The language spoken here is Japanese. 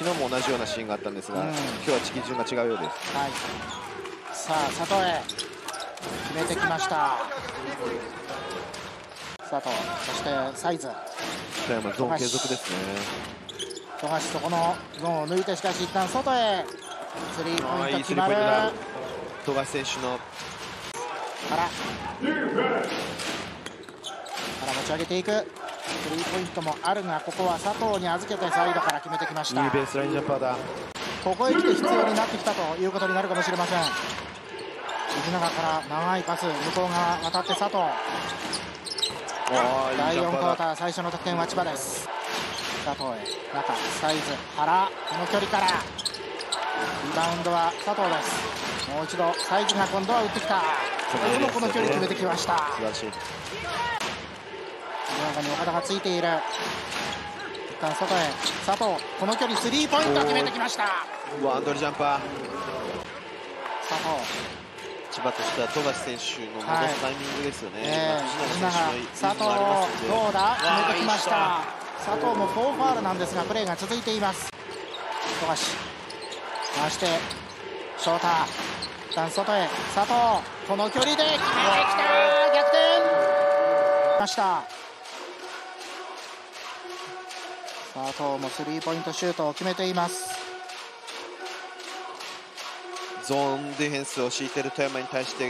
昨日も同じようなシーンがあったんですが、うん。今日は地球順が違うようです。はい。さあ佐藤へ。決めてきました。佐藤そしてサイズ。富山ゾーン継続ですね。富樫そこのゾーンを抜いてしかし一旦外へ。スリーポイント決まる。富樫選手の原持ち上げていくスリーポイントもあるがここは佐藤に預けてサイドから決めてきましいいたベースラインジャンパーだ。ここへ来て必要になってきたということになるかもしれません。藤永から長いパス向こう側渡って佐藤。あ第4クォーター最初の得点は千葉です。佐藤へ中サイズ原この距離から。リバウンドは佐藤です。もう一度サイズが今度は打ってきた。これもこの距離決めてきました。素晴らしい中に岡田がついている。一旦外へ。佐藤この距離スリーポイント決めてきました。ワンドルジャンパー。佐藤。千葉としては富樫選手の戻すタイミングですよね、えー、今藤永佐藤どうだ？決めてきました。わ佐藤も4ファールなんですがプレーが続いています。富樫。回して翔太一旦外へ。佐藤この距離で決めてきた。逆転。ました佐藤もスリーポイントシュートを決めています。ゾーンディフェンスを敷いている富山に対して